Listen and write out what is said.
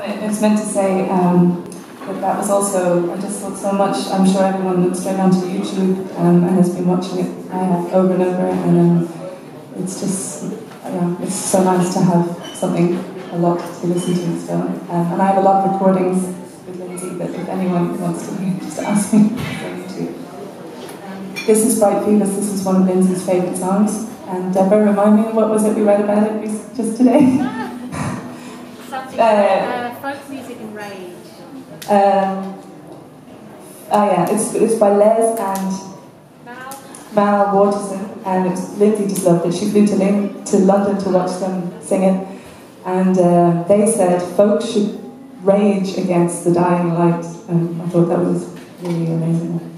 It's meant to say um, that that was also, I just thought so much, I'm sure everyone looks straight onto YouTube um, and has been watching it I have over and over, and um, it's just, yeah, it's so nice to have something a lot to listen to. So, um, and I have a lot of recordings with Lyndsey that if anyone wants to hear, just ask me. This is Bright Phoebus, this is one of Lyndsey's favourite songs. And Deborah, remind me, what was it we read about it just today? Something uh, uh, folk music and rage. Um, oh yeah, it's, it's by Les and Mal Waterson, and Lyndsey just loved it. She flew to, Lin- to London to watch them sing it, and uh, they said folk should rage against the dying light, and I thought that was really amazing.